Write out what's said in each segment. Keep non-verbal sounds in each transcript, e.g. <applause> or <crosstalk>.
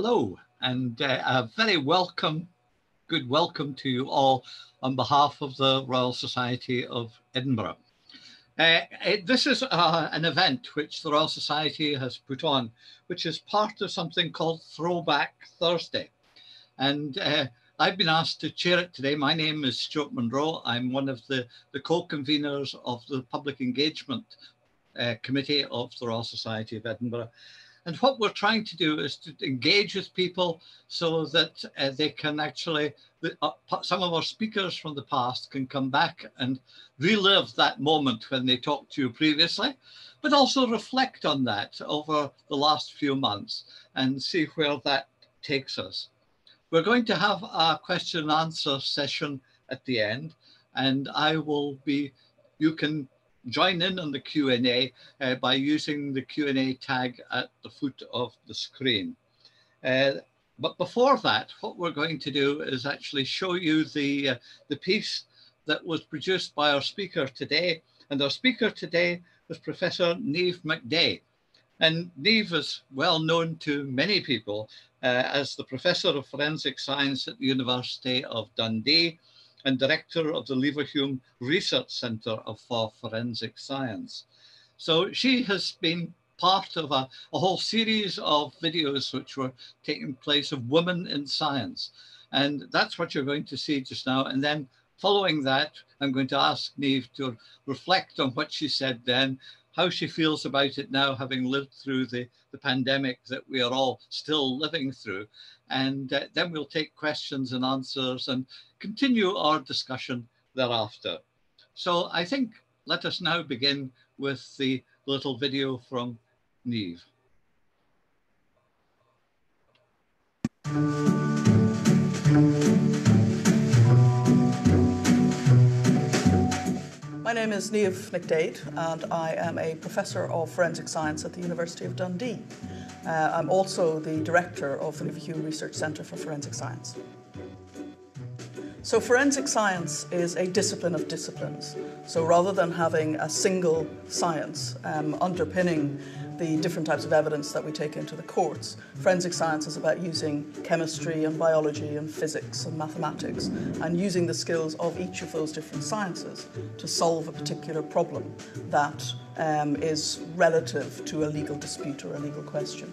Hello, and uh, a very welcome, good welcome to you all on behalf of the Royal Society of Edinburgh. Uh, it, this is uh, an event which the Royal Society has put on, which is part of something called Throwback Thursday. And uh, I've been asked to chair it today. My name is Stuart Monro. I'm one of the, the co-conveners of the Public Engagement uh, Committee of the Royal Society of Edinburgh. And what we're trying to do is to engage with people so that uh, they can actually, uh, some of our speakers from the past can come back and relive that moment when they talked to you previously, but also reflect on that over the last few months and see where that takes us. We're going to have a question and answer session at the end, and I will be, you can join in on the Q&A uh, by using the Q&A tag at the foot of the screen. Uh, but before that, what we're going to do is actually show you the, uh, the piece that was produced by our speaker today. And our speaker today was Professor Niamh Nic Daeid. And Niamh is well known to many people uh, as the Professor of Forensic Science at the University of Dundee and director of the Leverhulme Research Centre for uh, Forensic Science. So she has been part of a, a, whole series of videos which were taking place of women in science. And that's what you're going to see just now. And then following that, I'm going to ask Niamh to reflect on what she said then, how she feels about it now, having lived through the, the pandemic that we are all still living through. And uh, then we'll take questions and answers and continue our discussion thereafter. So I think let us now begin with the little video from Niamh. My name is Niamh Nic Daeid and I am a professor of forensic science at the University of Dundee. Uh, I'm also the director of the Leverhulme Research Centre for Forensic Science. So forensic science is a discipline of disciplines. So rather than having a single science um, underpinning the different types of evidence that we take into the courts. Forensic science is about using chemistry and biology and physics and mathematics and using the skills of each of those different sciences to solve a particular problem that um, is relative to a legal dispute or a legal question.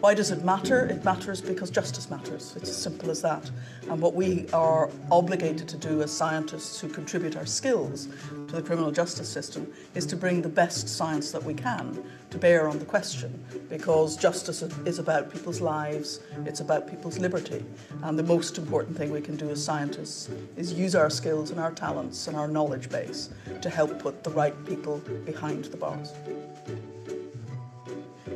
Why does it matter? It matters because justice matters. It's as simple as that. And what we are obligated to do as scientists who contribute our skills to the criminal justice system is to bring the best science that we can to bear on the question because justice is about people's lives, it's about people's liberty. And the most important thing we can do as scientists is use our skills and our talents and our knowledge base to help put the right people behind the bars.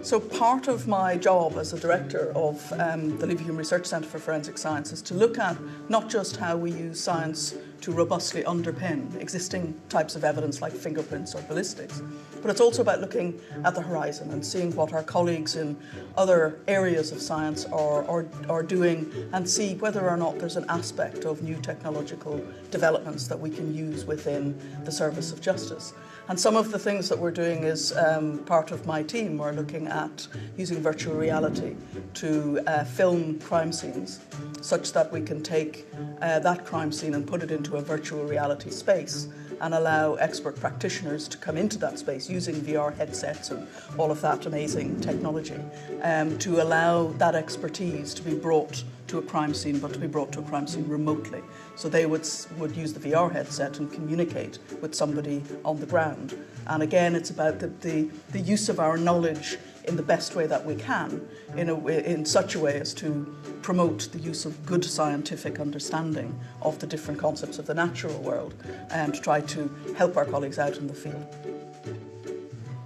So part of my job as a director of um, the Leverhulme Research Centre for Forensic Science is to look at not just how we use science to robustly underpin existing types of evidence like fingerprints or ballistics, but it's also about looking at the horizon and seeing what our colleagues in other areas of science are, are, are doing and see whether or not there's an aspect of new technological developments that we can use within the service of justice. And some of the things that we're doing is um, part of my team. We're looking at using virtual reality to uh, film crime scenes such that we can take uh, that crime scene and put it into a virtual reality space and allow expert practitioners to come into that space using VR headsets and all of that amazing technology um, to allow that expertise to be brought to a crime scene, but to be brought to a crime scene remotely. So they would, would use the VR headset and communicate with somebody on the ground. And again, it's about the, the, the use of our knowledge in the best way that we can, in, a in such a way as to promote the use of good scientific understanding of the different concepts of the natural world and try to help our colleagues out in the field.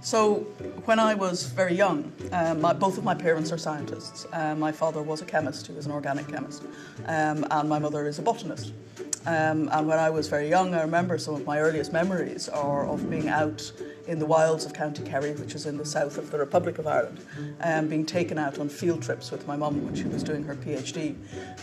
So when I was very young, um, my, both of my parents are scientists. Uh, my father was a chemist, he was an organic chemist, um, and my mother is a botanist. Um, and when I was very young, I remember some of my earliest memories are of being out in the wilds of County Kerry, which is in the south of the Republic of Ireland, um, being taken out on field trips with my mum when she was doing her PhD.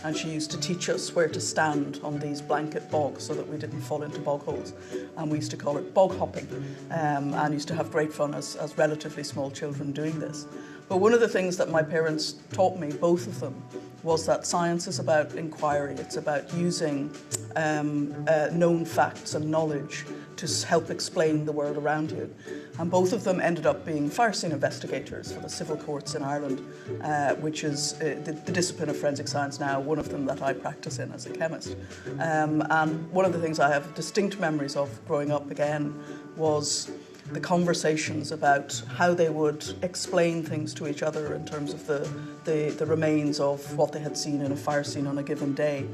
And she used to teach us where to stand on these blanket bogs so that we didn't fall into bog holes. And we used to call it bog hopping um, and used to have great fun as, as relatively small children doing this. But one of the things that my parents taught me, both of them, was that science is about inquiry. It's about using um, uh, known facts and knowledge to help explain the world around you. And both of them ended up being fire scene investigators for the civil courts in Ireland, uh, which is uh, the, the, discipline of forensic science now, one of them that I practice in as a chemist. Um, and one of the things I have distinct memories of growing up again was the conversations about how they would explain things to each other in terms of the, the, the, remains of what they had seen in a fire scene on a given day.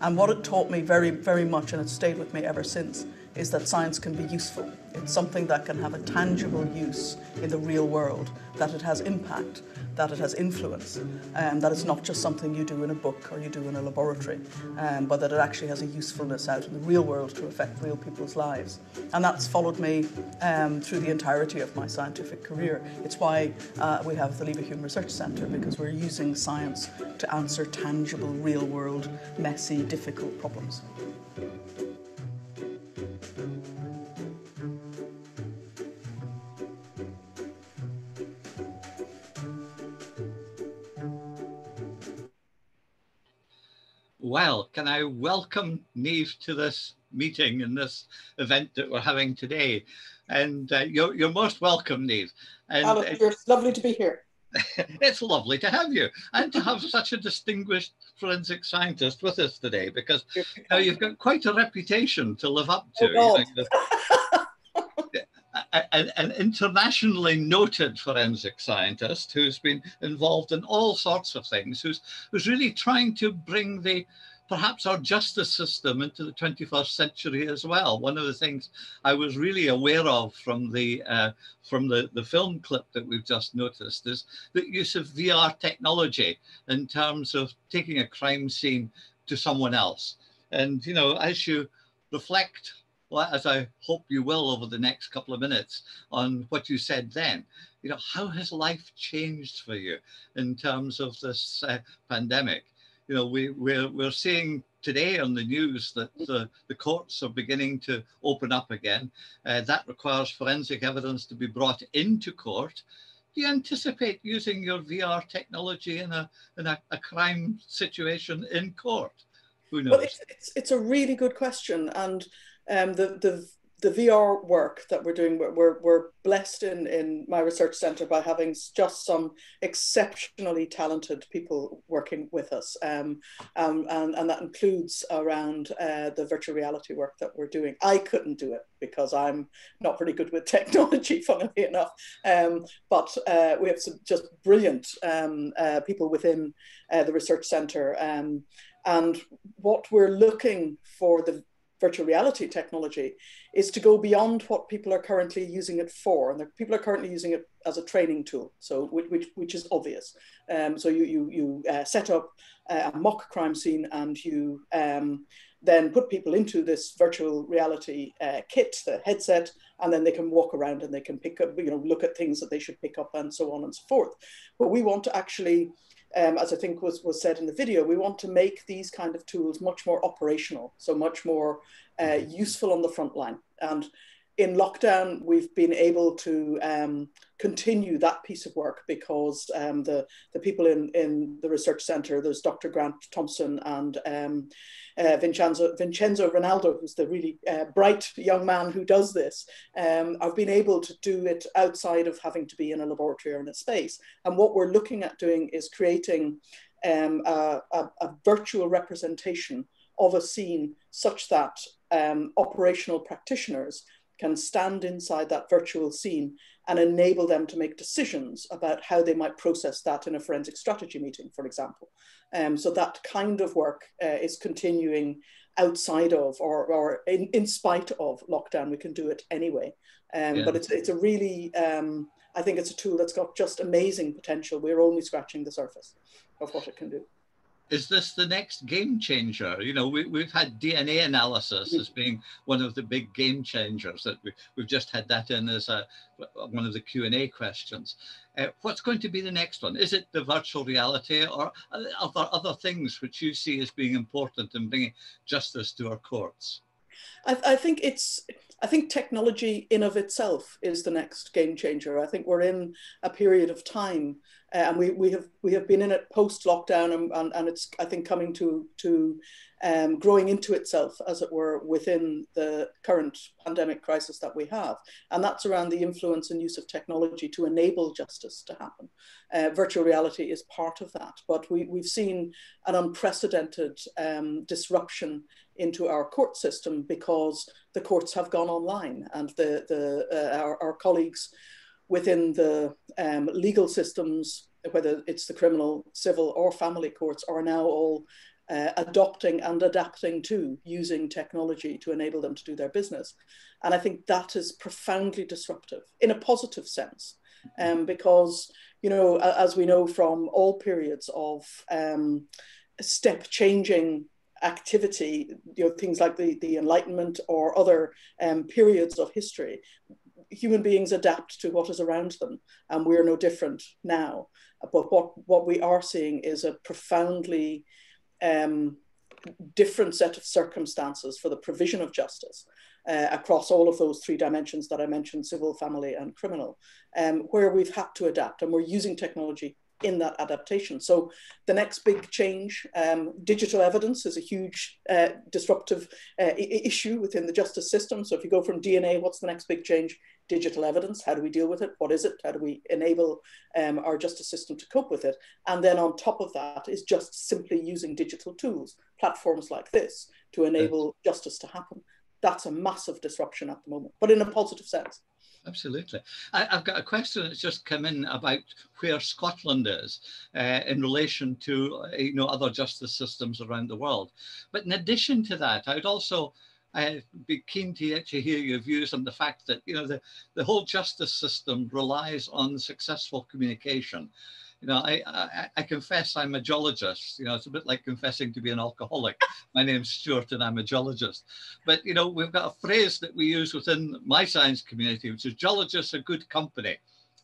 And what it taught me very, very much, and it's stayed with me ever since, is that science can be useful. It's something that can have a tangible use in the real world, that it has impact, that it has influence, and that it's not just something you do in a book or you do in a laboratory, um, but that it actually has a usefulness out in the real world to affect real people's lives. And that's followed me um, through the entirety of my scientific career. It's why uh, we have the Leverhulme Research Centre, because we're using science to answer tangible, real world, messy, difficult problems. Can I welcome Niamh to this meeting and this event that we're having today? And uh, you're, you're most welcome, Niamh. And Alan, it's lovely to be here. <laughs> it's lovely to have you and to have such a distinguished forensic scientist with us today because now you've got quite a reputation to live up to. Oh, an, <laughs> an, internationally noted forensic scientist who's been involved in all sorts of things, who's, who's really trying to bring the perhaps our justice system into the 21st century as well. One of the things I was really aware of from the uh, from the, the film clip that we've just noticed is the use of VR technology in terms of taking a crime scene to someone else. And you know, as you reflect well, as I hope you will over the next couple of minutes on what you said then. You know, how has life changed for you in terms of this uh, pandemic? You know, we, we're, we're seeing today on the news that the, the courts are beginning to open up again. Uh, that requires forensic evidence to be brought into court. Do you anticipate using your VR technology in a, in a, a crime situation in court? Who knows? Well, it's, it's, it's a really good question. And um, the, the, the VR work that we're doing, we're, we're blessed in, in my research center by having just some exceptionally talented people working with us. Um, um, and, and that includes around uh, the virtual reality work that we're doing. I couldn't do it because I'm not pretty good with <laughs> technology, funnily enough. Um, but uh, we have some just brilliant um, uh, people within uh, the research center. Um, and what we're looking for the virtual reality technology is to go beyond what people are currently using it for. And people are currently using it as a training tool, so which, which is obvious. Um, so you, you, you uh, set up a mock crime scene and you um, then put people into this virtual reality uh, kit, the headset, and then they can walk around and they can pick up, you know, look at things that they should pick up and so on and so forth. But we want to actually um, as I think was, was said in the video, we want to make these kind of tools much more operational, so much more uh, useful on the front line. And in lockdown, we've been able to um, continue that piece of work because um, the, the people in, in the research center, there's Dr. Grant Thompson and um, uh, Vincenzo, Vincenzo Rinaldi, who's the really uh, bright young man who does this, um, have been able to do it outside of having to be in a laboratory or in a space. And what we're looking at doing is creating um, a, a, a virtual representation of a scene such that um, operational practitioners can stand inside that virtual scene and enable them to make decisions about how they might process that in a forensic strategy meeting, for example. Um, so that kind of work uh, is continuing outside of or, or in, in spite of lockdown. We can do it anyway. Um, yeah. But it's, it's a really, um, I think it's a tool that's got just amazing potential. We're only scratching the surface of what it can do is this the next game changer? You know, we, we've had DNA analysis as being one of the big game changers that we, we've just had that in as a, one of the Q&A questions. Uh, what's going to be the next one? Is it the virtual reality or other, other things which you see as being important in bringing justice to our courts? I, I think it's, I think technology in of itself is the next game changer. I think we're in a period of time Uh, and we, we have we have been in it post lockdown and, and, and it's I think coming to to um, growing into itself as it were within the current pandemic crisis that we have. And that's around the influence and use of technology to enable justice to happen. Uh, virtual reality is part of that. But we, we've seen an unprecedented um, disruption into our court system because the courts have gone online and the, the, uh, our, our colleagues within the um, legal systems, whether it's the criminal, civil, or family courts, are now all uh, adopting and adapting to using technology to enable them to do their business. And I think that is profoundly disruptive in a positive sense, um, because, you know, as we know from all periods of um, step changing activity, you know, things like the, the Enlightenment or other um, periods of history, human beings adapt to what is around them, and we're no different now. But what, what we are seeing is a profoundly um, different set of circumstances for the provision of justice uh, across all of those three dimensions that I mentioned civil, family, and criminal, um, where we've had to adapt and we're using technology in that adaptation. So the next big change, um, digital evidence is a huge uh, disruptive uh, issue within the justice system. So if you go from DNA, what's the next big change? Digital evidence, how do we deal with it? What is it? How do we enable um, our justice system to cope with it? And then on top of that is just simply using digital tools, platforms like this to enable justice to happen. That's a massive disruption at the moment, but in a positive sense. Absolutely. I, have got a question that's just come in about where Scotland is uh, in relation to uh, you know other justice systems around the world. But in addition to that, I would also uh, be keen to actually hear your views on the fact that you know the, the whole justice system relies on successful communication you know, I, I, I, confess I'm a geologist. You know, it's a bit like confessing to be an alcoholic. <laughs> My name's Stuart and I'm a geologist. But, you know, we've got a phrase that we use within my science community, which is geologists are good company,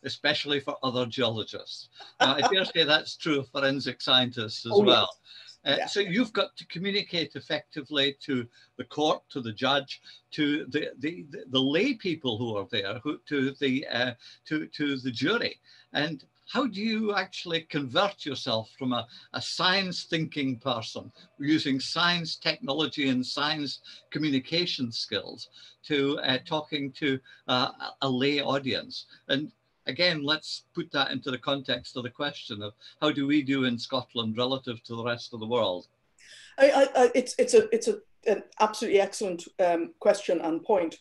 especially for other geologists. Now, I dare say that's true of forensic scientists as oh, well. Yes. Uh, yeah. So you've got to communicate effectively to the court, to the judge, to the the, the, the lay people who are there, who, to the uh, to to the jury, and how do you actually convert yourself from a, a science thinking person using science technology and science communication skills to uh, talking to uh, a lay audience? And again, let's put that into the context of the question of how do we do in Scotland relative to the rest of the world? I, I, it's it's a it's a, an absolutely excellent um, question and point. point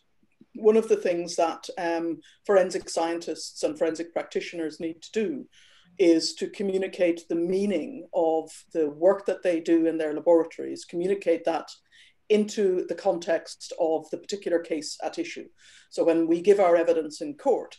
one of the things that um, forensic scientists and forensic practitioners need to do is to communicate the meaning of the work that they do in their laboratories, communicate that into the context of the particular case at issue. So when we give our evidence in court,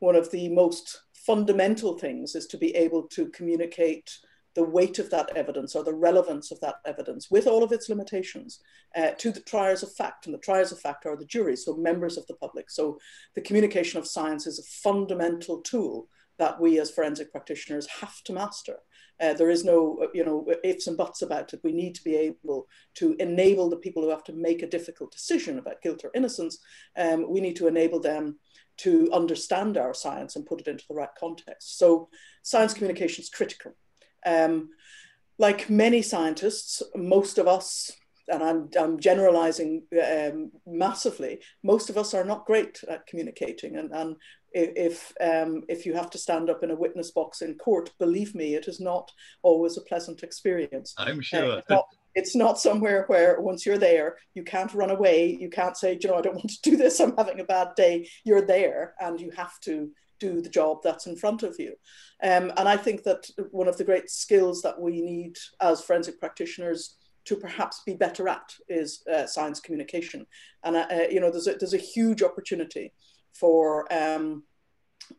one of the most fundamental things is to be able to communicate the weight of that evidence or the relevance of that evidence with all of its limitations uh, to the triers of fact. And the triers of fact are the juries, so members of the public. So the communication of science is a fundamental tool that we as forensic practitioners have to master. Uh, there is no, you know, ifs and buts about it. We need to be able to enable the people who have to make a difficult decision about guilt or innocence. Um, we need to enable them to understand our science and put it into the right context. So science communication is critical. Um, like many scientists, most of us, and I'm, I'm generalizing um, massively, most of us are not great at communicating. And, and if, um, if you have to stand up in a witness box in court, believe me, it is not always a pleasant experience. I'm uh, sure. Uh, it's, not, it's, not, somewhere where once you're there, you can't run away. You can't say, you know, I don't want to do this. I'm having a bad day. You're there and you have to do the job that's in front of you. Um, and I think that one of the great skills that we need as forensic practitioners to perhaps be better at is uh, science communication. And, uh, uh, you know, there's a, there's a huge opportunity for um,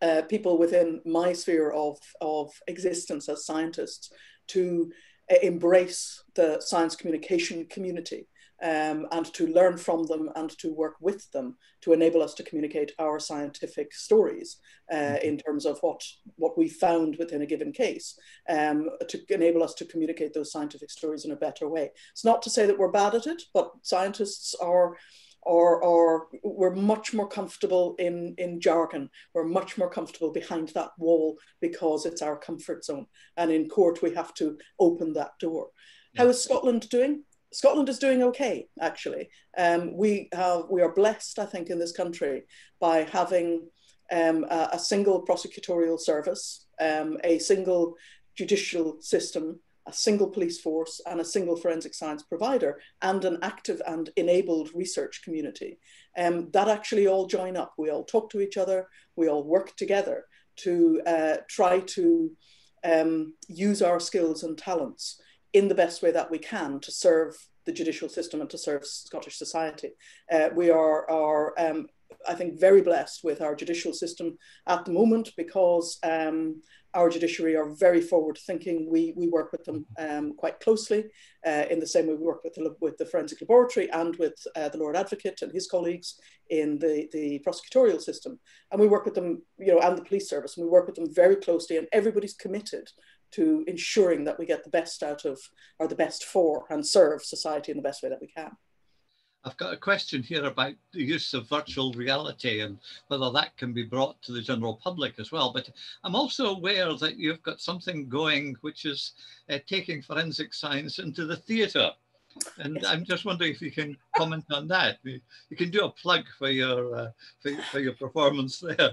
uh, people within my sphere of, of existence as scientists to uh, embrace the science communication community um, and to learn from them and to work with them to enable us to communicate our scientific stories uh, mm-hmm. in terms of what, what we found within a given case, um, to enable us to communicate those scientific stories in a better way. It's not to say that we're bad at it, but scientists are or, or we're much more comfortable in, in jargon. We're much more comfortable behind that wall because it's our comfort zone. And in court, we have to open that door. Yeah. How is Scotland doing? Scotland is doing okay, actually. Um, we have we are blessed, I think, in this country by having um, a, a, single prosecutorial service, um, a single judicial system, a single police force, and a single forensic science provider, and an active and enabled research community. Um, that actually all join up. We all talk to each other. We all work together to uh, try to um, use our skills and talents in the best way that we can to serve the judicial system and to serve Scottish society. Uh, we are, are um, I think, very blessed with our judicial system at the moment because um, our judiciary are very forward thinking. We, we work with them um, quite closely uh, in the same way we work with the, with the forensic laboratory and with uh, the Lord Advocate and his colleagues in the, the prosecutorial system. And we work with them, you know, and the police service, and we work with them very closely and everybody's committed to ensuring that we get the best out of, or the best for, and serve society in the best way that we can. I've got a question here about the use of virtual reality and whether that can be brought to the general public as well. But I'm also aware that you've got something going which is uh, taking forensic science into the theatre. And. I'm just wondering if you can comment on that. You can do a plug for your uh, for, for your performance there.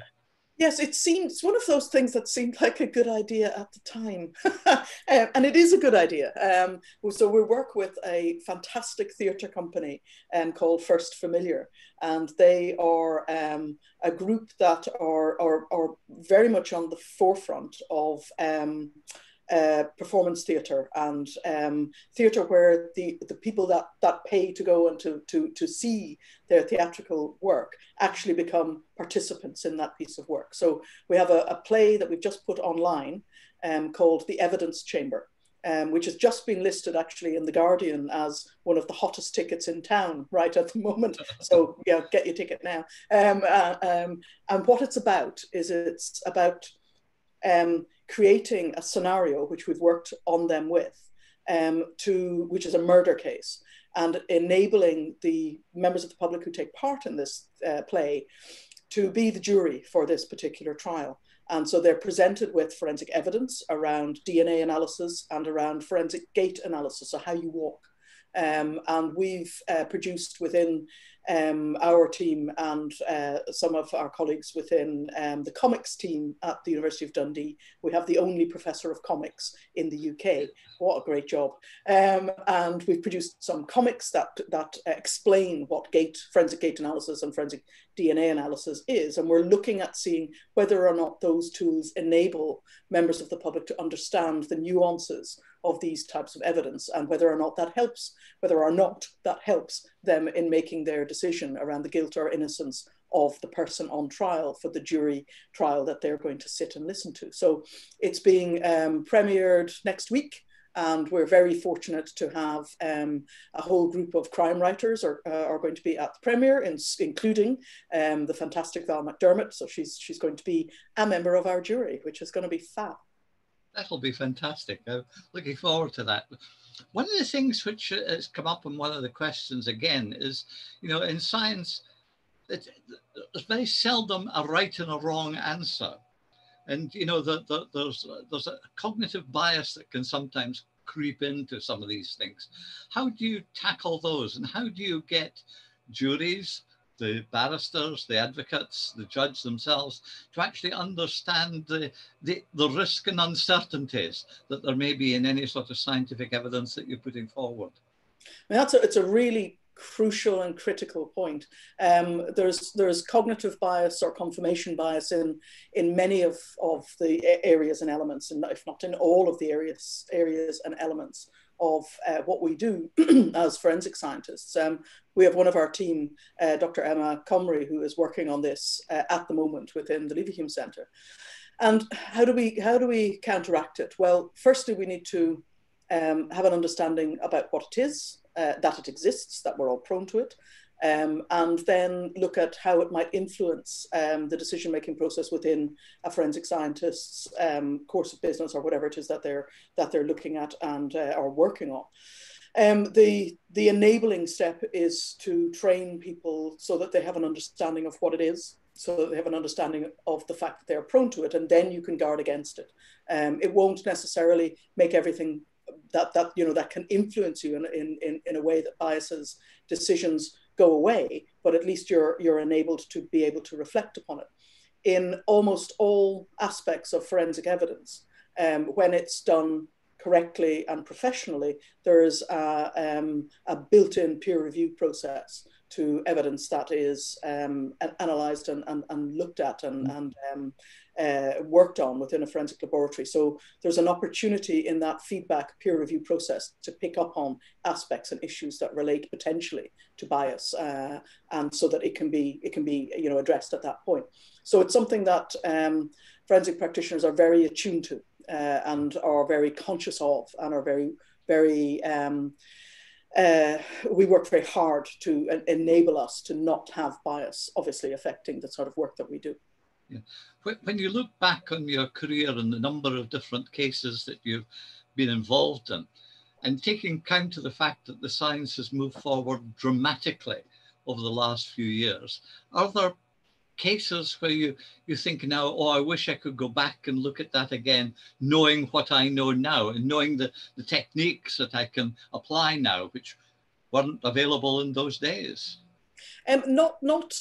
Yes, it seemed it's one of those things that seemed like a good idea at the time, <laughs> um, and it is a good idea. Um, so we work with a fantastic theatre company um, called Fast Familiar, and they are um, a group that are, are are very much on the forefront of um, uh, performance theatre and um, theatre where the, the people that, that pay to go and to, to, to see their theatrical work actually become participants in that piece of work. So we have a, a play that we've just put online um, called The Evidence Chamber. Um, which has just been listed actually in the Guardian as one of the hottest tickets in town right at the moment. So yeah, get your ticket now. Um, uh, um, and what it's about is it's about um, creating a scenario which we've worked on them with, um, to which is a murder case, and enabling the members of the public who take part in this uh, play to be the jury for this particular trial. And so they're presented with forensic evidence around DNA analysis and around forensic gait analysis, so how you walk. Um, and we've uh, produced within um, our team and uh, some of our colleagues within um, the comics team at the University of Dundee. We have the only professor of comics in the UK. What a great job. Um, and we've produced some comics that, that explain what gait, forensic gait analysis and forensic DNA analysis is. And we're looking at seeing whether or not those tools enable members of the public to understand the nuances of these types of evidence and whether or not that helps, whether or not that helps them in making their decision around the guilt or innocence of the person on trial for the jury trial that they're going to sit and listen to. So it's being um, premiered next week. And we're very fortunate to have um, a whole group of crime writers are, uh, are going to be at the premiere, in, including um, the fantastic Val McDermid. So she's, she's going to be a member of our jury, which is going to be fab. That'll be fantastic. I'm looking forward to that. One of the things which uh, has come up in one of the questions again is, you know, in science, it's, very seldom a right and a wrong answer. And, you know, the, the, there's, there's a cognitive bias that can sometimes creep into some of these things. How do you tackle those? And how do you get juries the barristers, the advocates, the judge themselves to actually understand the, the, the risk and uncertainties that there may be in any sort of scientific evidence that you're putting forward. I mean, that's a, it's a really crucial and critical point. Um, there's there's cognitive bias or confirmation bias in in many of, of the areas and elements, and if not in all of the areas areas and elements of uh, what we do <clears throat> as forensic scientists. Um, we have one of our team, uh, Dr. Emma Comrie, who is working on this uh, at the moment within the Leverhulme Centre. And how do we how do we counteract it? Well, firstly, we need to um, have an understanding about what it is, uh, that it exists, that we're all prone to it, um, and then look at how it might influence um, the decision making process within a forensic scientist's um, course of business or whatever it is that they're that they're looking at and uh, are working on. Um, the the enabling step is to train people so that they have an understanding of what it is, so that they have an understanding of the fact that they're prone to it, and then you can guard against it. Um, it won't necessarily make everything that that you know that can influence you in in in, in a way that biases decisions go away, but at least you're you're enabled to be able to reflect upon it. In almost all aspects of forensic evidence, um, when it's done correctly and professionally, there is a, um, a built-in peer review process to evidence that is um, analysed and, and, and, looked at and, mm. and um, uh, worked on within a forensic laboratory. So there's an opportunity in that feedback peer review process to pick up on aspects and issues that relate potentially to bias, uh, and so that it can be it can be you know addressed at that point. So it's something that um, forensic practitioners are very attuned to uh, and are very conscious of, and are very very um, uh, we work very hard to enable us to not have bias, obviously affecting the sort of work that we do. Yeah. When you look back on your career and the number of different cases that you've been involved in, and taking account of the fact that the science has moved forward dramatically over the last few years, are there cases where you, you think now, oh, I wish I could go back and look at that again, knowing what I know now and knowing the, the techniques that I can apply now, which weren't available in those days? Um, not, not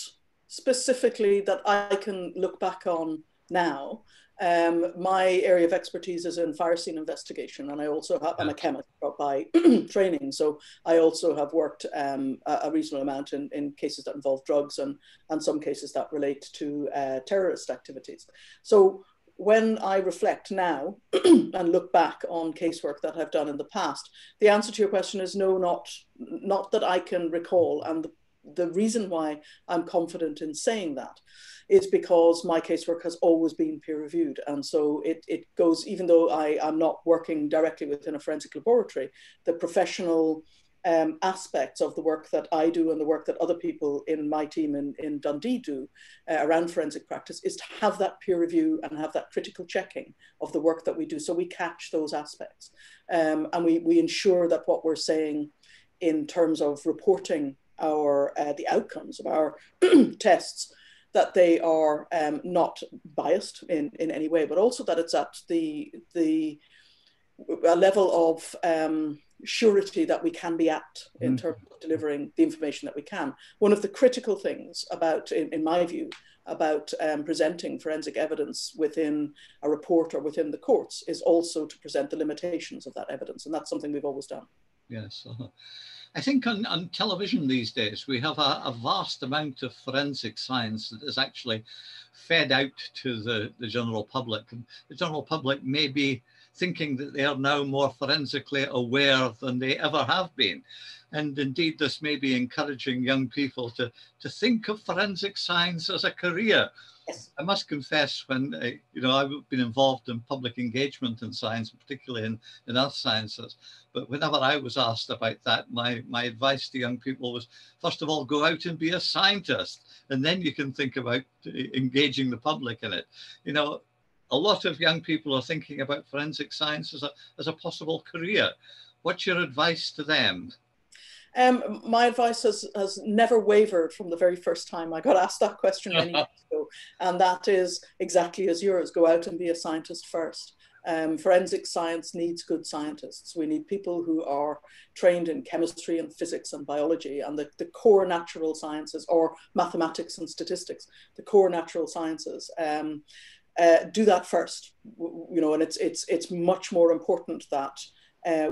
specifically that I can look back on now. Um, my area of expertise is in fire scene investigation, and I also have, I'm a chemist by <clears throat> training. So I also have worked um, a, a, reasonable amount in, in cases that involve drugs and, and some cases that relate to uh, terrorist activities. So when I reflect now <clears throat> and look back on casework that I've done in the past, the answer to your question is no, not, not that I can recall. And the the reason why I'm confident in saying that is because my casework has always been peer reviewed. And so it, it goes, even though I am not working directly within a forensic laboratory, the professional um, aspects of the work that I do and the work that other people in my team in, in Dundee do uh, around forensic practice is to have that peer review and have that critical checking of the work that we do. So we catch those aspects um, and we, we ensure that what we're saying in terms of reporting our uh, the outcomes of our <clears throat> tests that they are um, not biased in, in any way, but also that it's at the the a level of um, surety that we can be at in mm. terms of delivering the information that we can. One of the critical things about, in, in my view, about um, presenting forensic evidence within a report or within the courts is also to present the limitations of that evidence, and that's something we've always done. Yes. Uh-huh. I think on, on television these days, we have a, a, vast amount of forensic science that is actually fed out to the, the general public. And the general public may be thinking that they are now more forensically aware than they ever have been. And indeed, this may be encouraging young people to, to think of forensic science as a career Yes. I must confess, when uh, you know I've been involved in public engagement in science, particularly in, in earth sciences, but whenever I was asked about that, my my advice to young people was first of all go out and be a scientist, and then you can think about uh, engaging the public in it. You know, a lot of young people are thinking about forensic science as a as a possible career. What's your advice to them? Um, my advice has, has never wavered from the very first time I got asked that question many <laughs> years ago. And that is exactly as yours go out and be a scientist first. Um, forensic science needs good scientists. We need people who are trained in chemistry and physics and biology and the, the core natural sciences or mathematics and statistics, the core natural sciences. Um, uh, do that first, you know, and it's it's it's much more important that uh,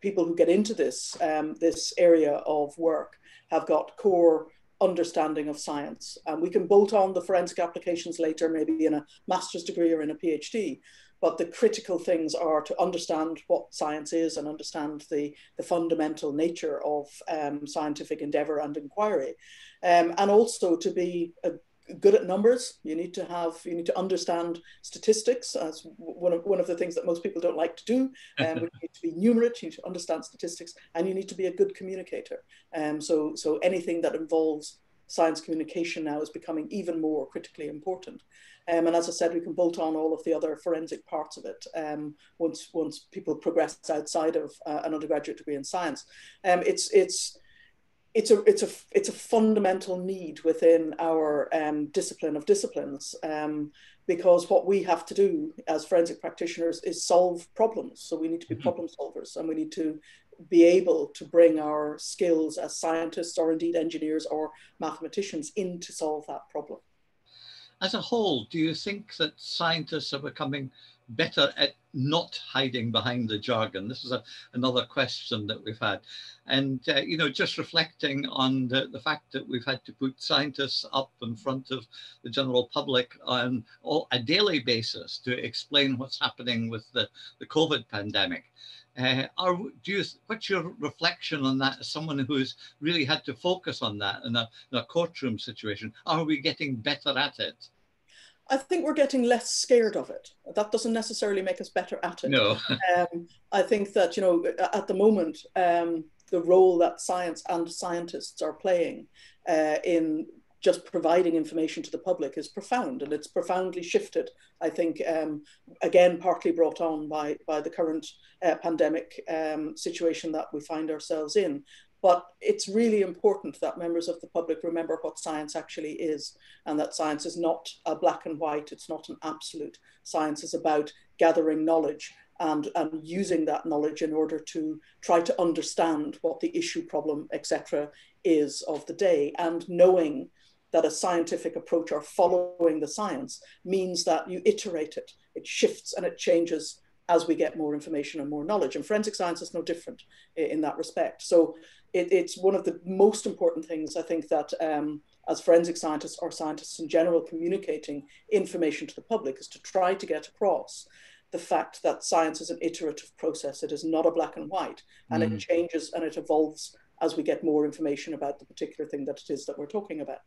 people who get into this um, this area of work have got core understanding of science. And we can bolt on the forensic applications later, maybe in a master's degree or in a PhD. But the critical things are to understand what science is and understand the, the fundamental nature of um, scientific endeavor and inquiry. Um, and also to be a good at numbers. You need to have you need to understand statistics as one of one of the things that most people don't like to do. Um, <laughs> you need to be numerate. You need to understand statistics, and you need to be a good communicator. Um, so so anything that involves science communication now is becoming even more critically important. Um, and as I said, we can bolt on all of the other forensic parts of it um, once once people progress outside of uh, an undergraduate degree in science. Um, it's it's it's a it's a it's a fundamental need within our um, discipline of disciplines um, because what we have to do as forensic practitioners is solve problems. So we need to be mm-hmm. problem solvers, and we need to be able to bring our skills as scientists or indeed engineers or mathematicians in to solve that problem. As a whole, do you think that scientists are becoming better at not hiding behind the jargon? This is a, another question that we've had. And, uh, you know, just reflecting on the, the fact that we've had to put scientists up in front of the general public on all, a daily basis to explain what's happening with the, the COVID pandemic. Uh, are, do you, what's your reflection on that as someone who's really had to focus on that in a, in a courtroom situation? Are we getting better at it? I think we're getting less scared of it. That doesn't necessarily make us better at it. No. <laughs> um, I think that, you know, at the moment, um, the role that science and scientists are playing uh, in just providing information to the public is profound and it's profoundly shifted i think um, again partly brought on by by the current uh, pandemic um, situation that we find ourselves in but it's really important that members of the public remember what science actually is and that science is not a black and white, it's not an absolute. Science is about gathering knowledge and, and using that knowledge in order to try to understand what the issue, problem, etc., is of the day and knowing that a scientific approach or following the science means that you iterate it, it shifts and it changes as we get more information and more knowledge. And forensic science is no different in that respect. So it, it's one of the most important things I think that um, as forensic scientists or scientists in general communicating information to the public is to try to get across the fact that science is an iterative process. It is not a black and white, and mm. it changes and it evolves as we get more information about the particular thing that it is that we're talking about.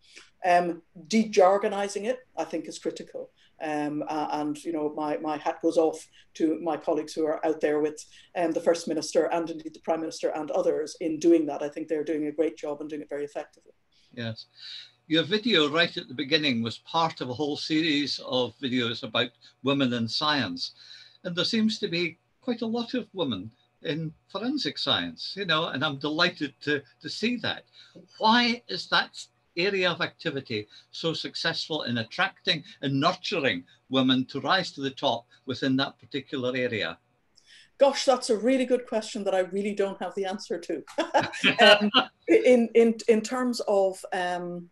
Um, de-jargonizing it, I think, is critical. Um, and you know, my, my hat goes off to my colleagues who are out there with um, the First Minister and indeed the Prime Minister and others in doing that. I think they're doing a great job and doing it very effectively. Yes. Your video right at the beginning was part of a whole series of videos about women in science. And there seems to be quite a lot of women in forensic science, you know, and I'm delighted to, to see that. Why is that area of activity so successful in attracting and nurturing women to rise to the top within that particular area? Gosh, that's a really good question that I really don't have the answer to. <laughs> um, in, in, in terms of um,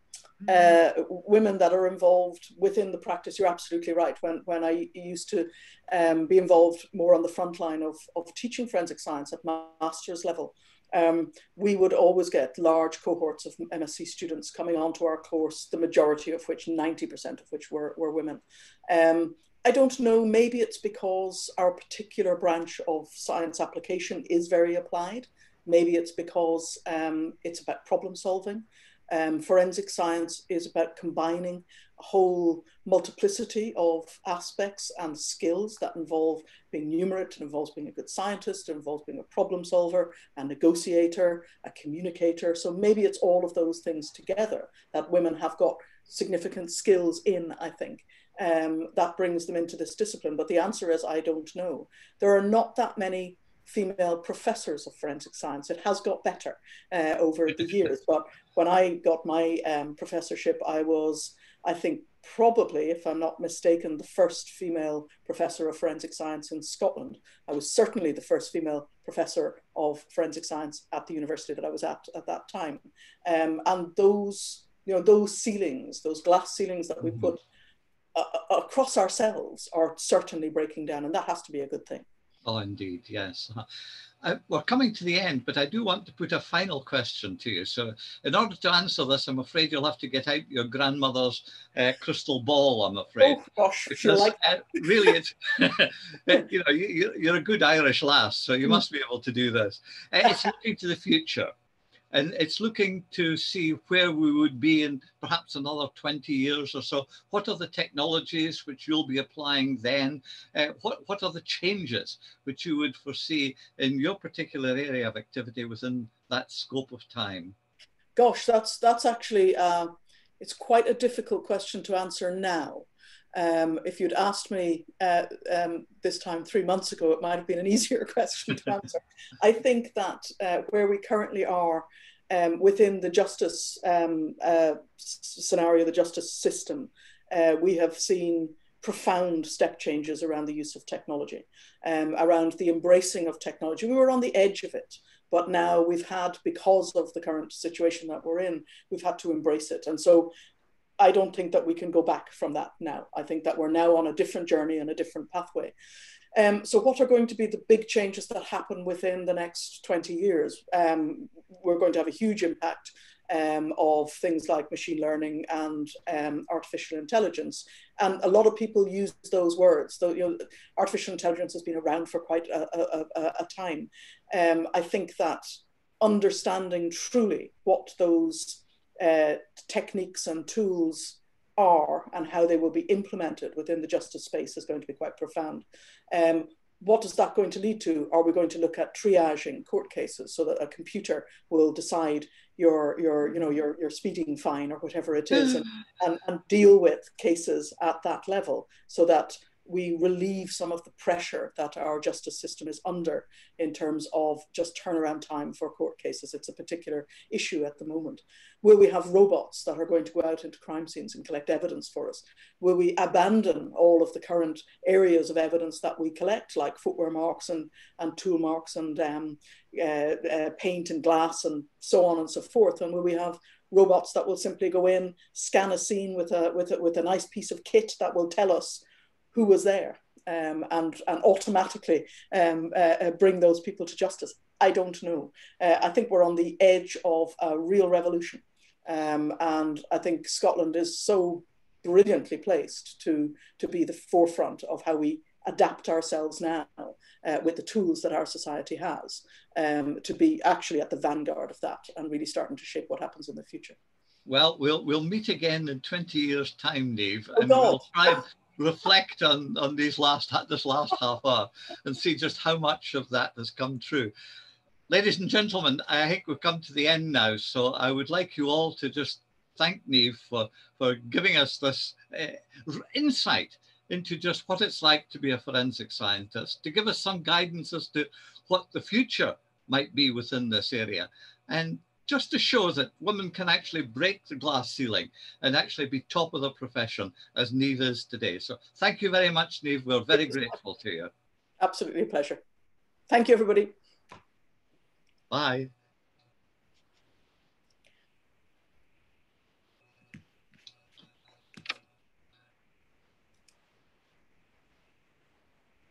uh, women that are involved within the practice, you're absolutely right. When, when I used to um, be involved more on the front line of, of teaching forensic science at master's level, um, we would always get large cohorts of MSc students coming onto our course, the majority of which, 90% of which were, were women. Um, I don't know, maybe it's because our particular branch of science application is very applied. Maybe it's because um, it's about problem solving. Um, forensic science is about combining a whole multiplicity of aspects and skills that involve being numerate, it involves being a good scientist, it involves being a problem solver, a negotiator, a communicator. So maybe it's all of those things together that women have got significant skills in, I think. Um, that brings them into this discipline. But the answer is I don't know. There are not that many female professors of forensic science. It has got better uh, over the years, but when I got my um, professorship, I was, I think, probably, if I'm not mistaken, the first female professor of forensic science in Scotland. I was certainly the first female professor of forensic science at the university that I was at at that time. Um, and those, you know, those ceilings, those glass ceilings that we mm-hmm. put uh, across ourselves are certainly breaking down, and that has to be a good thing. Oh, indeed, yes. Uh, we're coming to the end, but I do want to put a final question to you. So, in order to answer this, I'm afraid you'll have to get out your grandmother's uh, crystal ball. I'm afraid. Oh gosh, because, like uh, really, it's <laughs> you know you, are a good Irish lass, so you mm. must be able to do this. Uh, it's looking to the future. And it's looking to see where we would be in perhaps another 20 years or so. What are the technologies which you'll be applying then? Uh, what, what are the changes which you would foresee in your particular area of activity within that scope of time? Gosh, that's that's actually uh, it's quite a difficult question to answer now. Um, if you'd asked me uh, um, this time three months ago, it might have been an <laughs> easier question to answer. I think that uh, where we currently are um, within the justice um, uh, scenario, the justice system, uh, we have seen profound step changes around the use of technology, um, around the embracing of technology. We were on the edge of it, but now we've had, because of the current situation that we're in, we've had to embrace it. And so I don't think that we can go back from that now. I think that we're now on a different journey and a different pathway. Um, so, what are going to be the big changes that happen within the next 20 years? Um, we're going to have a huge impact um, of things like machine learning and um, artificial intelligence. And a lot of people use those words. So, you know, artificial intelligence has been around for quite a, a, a, time. Um, I think that understanding truly what those uh, techniques and tools are and how they will be implemented within the justice space is going to be quite profound. Um, what is that going to lead to? Are we going to look at triaging court cases so that a computer will decide your your you know your your speeding fine or whatever it is and, and, and deal with cases at that level so that we relieve some of the pressure that our justice system is under in terms of just turnaround time for court cases. It's a particular issue at the moment. Will we have robots that are going to go out into crime scenes and collect evidence for us? Will we abandon all of the current areas of evidence that we collect, like footwear marks and, and tool marks and um, uh, uh, paint and glass and so on and so forth? And will we have robots that will simply go in, scan a scene with a, with a, with a nice piece of kit that will tell us who was there um, and, and automatically um, uh, uh, bring those people to justice? I don't know. Uh, I think we're on the edge of a real revolution. Um, and I think Scotland is so brilliantly placed to, to be the forefront of how we adapt ourselves now uh, with the tools that our society has um, to be actually at the vanguard of that and really starting to shape what happens in the future. Well, we'll we'll meet again in 20 years' time, Niamh, oh, and we'll try reflect on, on these last this last half hour and see just how much of that has come true. Ladies and gentlemen, I think we've come to the end now, so I would like you all to just thank me for, for giving us this uh, insight into just what it's like to be a forensic scientist, to give us some guidance as to what the future might be within this area. And just to show that women can actually break the glass ceiling and actually be top of the profession as Niamh is today. So thank you very much, Niamh. We're very grateful to you. Absolutely a pleasure. Thank you, everybody. Bye.